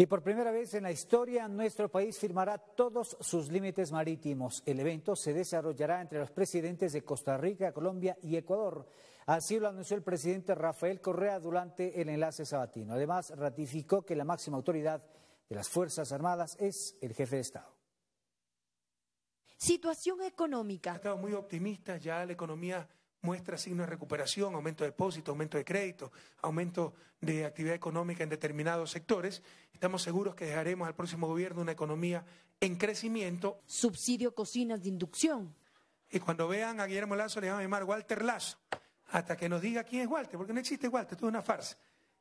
Y por primera vez en la historia, nuestro país firmará todos sus límites marítimos. El evento se desarrollará entre los presidentes de Costa Rica, Colombia y Ecuador. Así lo anunció el presidente Rafael Correa durante el enlace sabatino. Además, ratificó que la máxima autoridad de las Fuerzas Armadas es el jefe de Estado. Situación económica. Ha estado muy optimista, ya la economía muestra signos de recuperación, aumento de depósito, aumento de crédito, aumento de actividad económica en determinados sectores. Estamos seguros que dejaremos al próximo gobierno una economía en crecimiento. Subsidio cocinas de inducción. Y cuando vean a Guillermo Lazo le van a llamar Walter Lazo, hasta que nos diga quién es Walter, porque no existe Walter, esto es una farsa.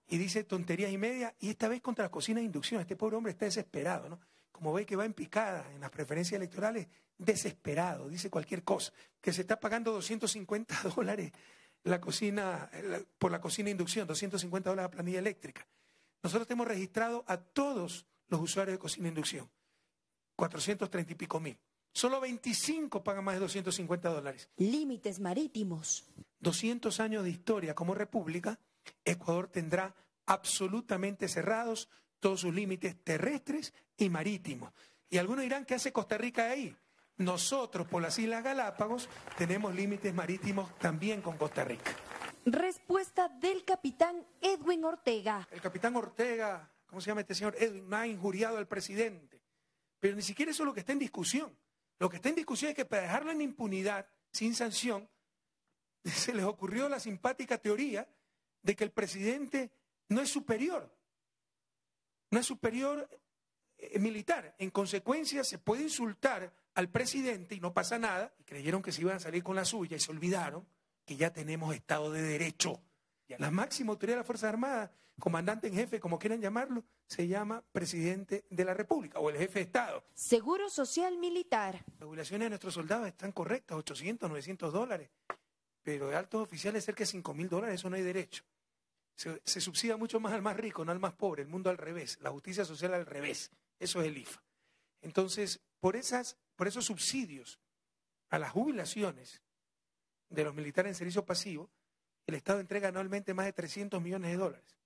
Y dice tonterías y media, y esta vez contra las cocinas de inducción. Este pobre hombre está desesperado, ¿no? Como ve que va en picada en las preferencias electorales, desesperado, dice cualquier cosa, que se está pagando 250 dólares la cocina, por la cocina de inducción, 250 dólares la planilla eléctrica. Nosotros hemos registrado a todos los usuarios de cocina de inducción, 430 y pico mil. Solo 25 pagan más de 250 dólares. Límites marítimos. 200 años de historia como república, Ecuador tendrá absolutamente cerrados todos sus límites terrestres y marítimos. Y algunos dirán, ¿qué hace Costa Rica ahí? Nosotros, por las Islas Galápagos, tenemos límites marítimos también con Costa Rica. Respuesta del capitán Edwin Ortega. El capitán Ortega, ¿cómo se llama este señor? Edwin, no ha injuriado al presidente. Pero ni siquiera eso es lo que está en discusión. Lo que está en discusión es que para dejarlo en impunidad, sin sanción, se les ocurrió la simpática teoría de que el presidente no es superior. Es superior eh, militar. En consecuencia, se puede insultar al presidente y no pasa nada. Y creyeron que se iban a salir con la suya y se olvidaron que ya tenemos Estado de Derecho. La máxima autoridad de las Fuerzas Armadas, comandante en jefe, como quieran llamarlo, se llama presidente de la República o el jefe de Estado. Seguro Social Militar. Las jubilaciones de nuestros soldados están correctas, 800, 900 dólares. Pero de altos oficiales cerca de 5 mil dólares, eso no hay derecho. Se, se subsidia mucho más al más rico, no al más pobre, el mundo al revés, la justicia social al revés. Eso es el IFA. Entonces, por, esas, por esos subsidios a las jubilaciones de los militares en servicio pasivo, el Estado entrega anualmente más de 300 millones de dólares.